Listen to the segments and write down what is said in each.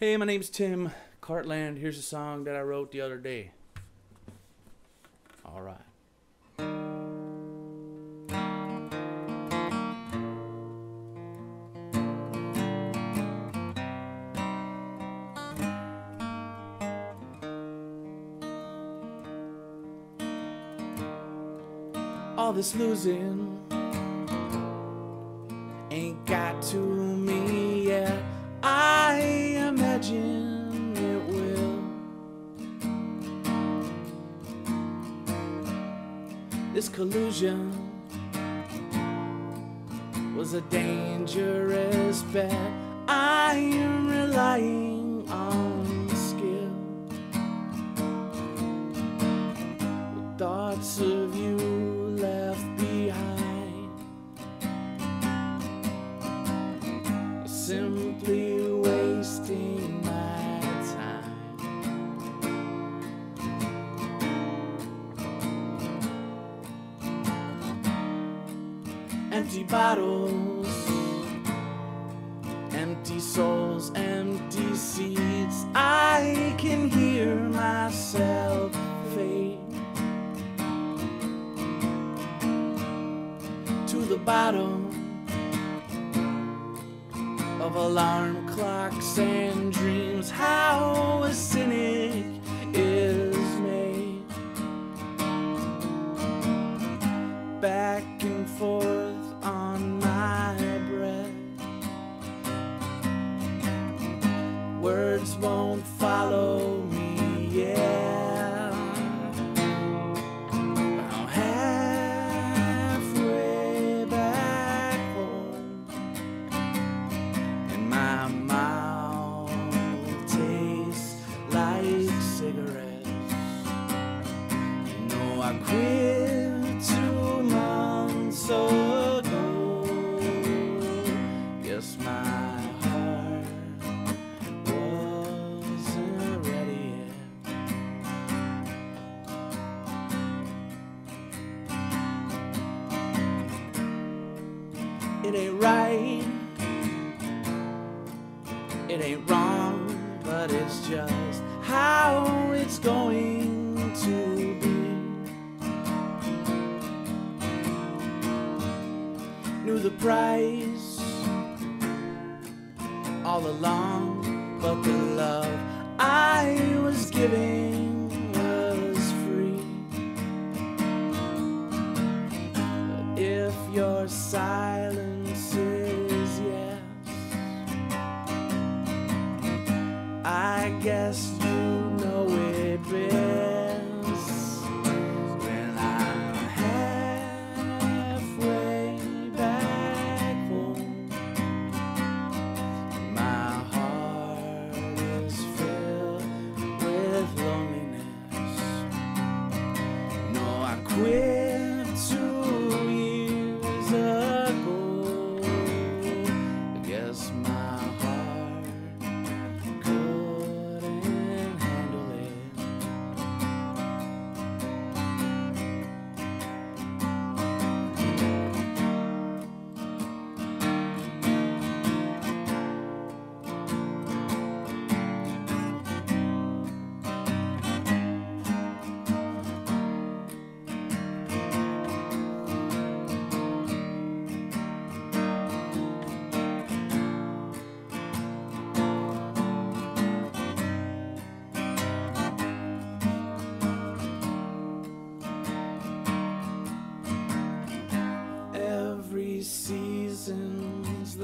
Hey, my name's Tim Cartland. Here's a song that I wrote the other day. All right. All this losing ain't got to collusion was a dangerous bet. I am relying on skill. The thoughts of you left behind. Simply wasting Empty bottles, empty souls, empty seats. I can hear myself fade to the bottom of alarm clocks and dreams. How a cynic is It ain't right it ain't wrong, but it's just how it's going to be. Knew the price all along, but the love I was giving was free. But if your silence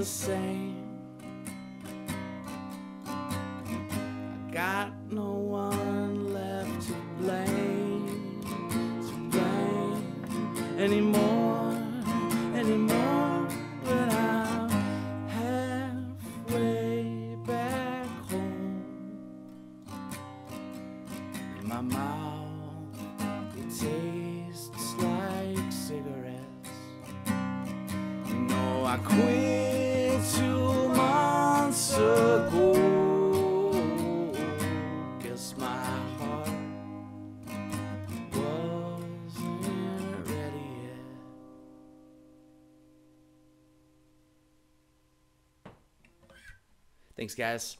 the same. I got no one left to blame, to blame anymore, anymore. But I'm halfway back home. My mouth, it tastes like cigarettes. No, I quit Thanks, guys.